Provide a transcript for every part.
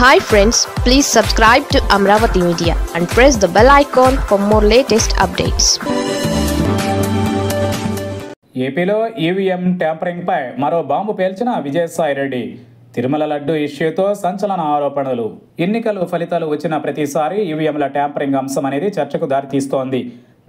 Hi friends please subscribe to Amaravati media and press the bell icon for more latest updates ఏపీలో EVM ట్యాంపరింగ్పై మరో bomb పేల్చిన విజయసాయిరెడ్డి తిరుమల లడ్డు ఇష్యూతో సంచలన ఆరోపణలు. ఎన్నికలు ఫలితాలు వచ్చిన ప్రతిసారి ఈవీఎంల ట్యాంపరింగ్ అంశం అనేది చర్చకు దారితీస్తోంది.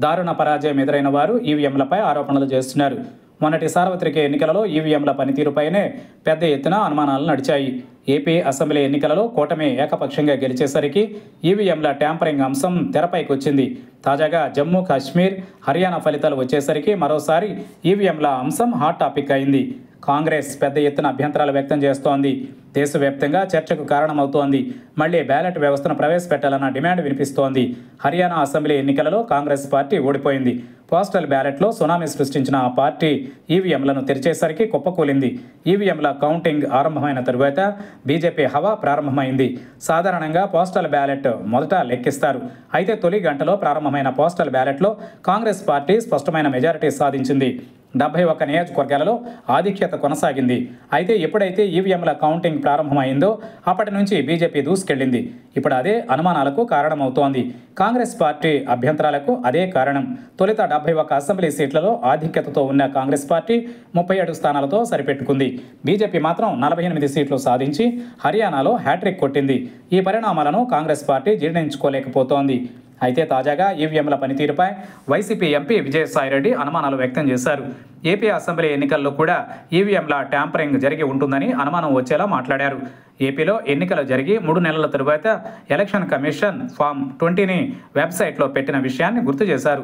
దారుణ పరాజయం ఎదురైన వారు ఈవీఎంలపై ఆరోపణలు చేస్తున్నారు. మొన్నటి సార్వత్రిక ఎన్నికలలో ఈవీఎంల పనితీరుపైనే పెద్ద ఎత్తున అనుమానాలు నడిచాయి. ఏపీ అసెంబ్లీ ఎన్నికలలో కూటమి ఏకపక్షంగా గెలిచేసరికి ఈవీఎంల ట్యాంపరింగ్ అంశం తెరపైకి వచ్చింది తాజాగా జమ్మూ కాశ్మీర్ హర్యానా ఫలితాలు వచ్చేసరికి మరోసారి ఈవీఎంల అంశం హాట్ టాపిక్ అయింది. కాంగ్రెస్ పెద్ద ఎత్తున అభ్యంతరాలు వ్యక్తం చేస్తోంది. దేశవ్యాప్తంగా చర్చకు కారణమవుతోంది. మళ్ళీ బ్యాలెట్ వ్యవస్థను ప్రవేశపెట్టాలన్న డిమాండ్ వినిపిస్తోంది. హర్యానా అసెంబ్లీ ఎన్నికలలో కాంగ్రెస్ పార్టీ ఓడిపోయింది. పోస్టల్ బ్యాలెట్లో సునామీ సృష్టించిన ఆ పార్టీ ఈవీఎంలను తెరిచేసరికి కుప్పకూలింది. ఈవీఎంల కౌంటింగ్ ఆరంభమైన తరువాత బీజేపీ హవా ప్రారంభమైంది. సాధారణంగా పోస్టల్ బ్యాలెట్ మొదట లెక్కిస్తారు. అయితే తొలి గంటలో ప్రారంభమైన పోస్టల్ బ్యాలెట్లో కాంగ్రెస్ పార్టీ స్పష్టమైన మెజారిటీ సాధించింది. డెబ్బై ఒక్క నియోజకవర్గాలలో ఆధిక్యత కొనసాగింది. అయితే ఎప్పుడైతే ఈవీఎంల కౌంటింగ్ ప్రారంభమైందో అప్పటి నుంచి బీజేపీ దూసుకెళ్ళింది ఇప్పుడు అదే అనుమానాలకు కారణమవుతోంది. కాంగ్రెస్ పార్టీ అభ్యంతరాలకు అదే కారణం. తొలుత డెబ్బై ఒక్క అసెంబ్లీ సీట్లలో ఆధిక్యతతో ఉన్న కాంగ్రెస్ పార్టీ ముప్పై ఏడు స్థానాలతో సరిపెట్టుకుంది. బీజేపీ మాత్రం నలభై ఎనిమిది సీట్లు సాధించి హర్యానాలో హ్యాట్రిక్ కొట్టింది. ఈ పరిణామాలను కాంగ్రెస్ పార్టీ జీర్ణించుకోలేకపోతోంది. అయితే తాజాగా ఈవీఎంల పనితీరుపై వైసీపీ ఎంపీ విజయసాయిరెడ్డి అనుమానాలు వ్యక్తం చేశారు. ఏపీ అసెంబ్లీ ఎన్నికల్లో కూడా ఈవీఎంల ట్యాంపరింగ్ జరిగి ఉంటుందని అనుమానం వచ్చేలా మాట్లాడారు. ఏపీలో ఎన్నికలు జరిగి మూడు నెలల తరువాత ఎలక్షన్ కమిషన్ ఫామ్ ట్వంటీని వెబ్సైట్లో పెట్టిన విషయాన్ని గుర్తు చేశారు.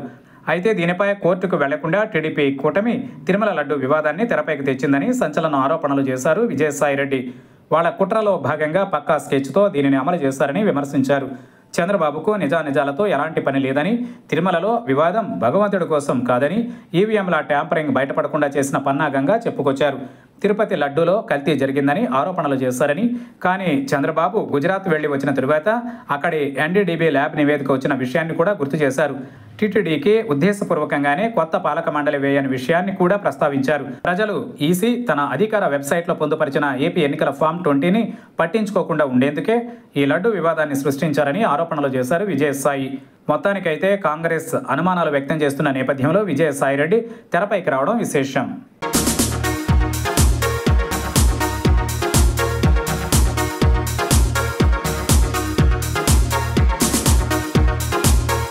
అయితే దీనిపై కోర్టుకు వెళ్ళకుండా టీడీపీ కూటమి తిరుమల లడ్డు వివాదాన్ని తెరపైకి తెచ్చిందని సంచలన ఆరోపణలు చేశారు విజయసాయిరెడ్డి. వాళ్ళ కుట్రలో భాగంగా పక్కా స్కెచ్తో దీనిని అమలు చేశారని విమర్శించారు. చంద్రబాబుకు నిజానిజాలతో ఎలాంటి పని లేదని తిరుమలలో వివాదం భగవంతుడి కోసం కాదని ఈవీఎంల ట్యాంపరింగ్ బయటపడకుండా చేసిన పన్నాగంగా చెప్పుకొచ్చారు. తిరుపతి లడ్డూలో కల్తీ జరిగిందని ఆరోపణలు చేశారని. కానీ చంద్రబాబు గుజరాత్ వెళ్ళి వచ్చిన తరువాత అక్కడి ఎన్డీడీబీ ల్యాబ్ నివేదిక వచ్చిన విషయాన్ని కూడా గుర్తు చేశారు. టీటీడీకి ఉద్దేశపూర్వకంగానే కొత్త పాలక మండలి వేయని విషయాన్ని కూడా ప్రస్తావించారు. ప్రజలు ఈసీ తన అధికార వెబ్సైట్లో పొందుపరిచిన ఏపీ ఎన్నికల ఫామ్ ట్వంటీని పట్టించుకోకుండా ఉండేందుకే ఈ లడ్డు వివాదాన్ని సృష్టించారని ఆరోపణలు చేశారు విజయసాయి. మొత్తానికైతే కాంగ్రెస్ అనుమానాలు వ్యక్తం చేస్తున్న నేపథ్యంలో విజయసాయిరెడ్డి తెరపైకి రావడం విశేషం.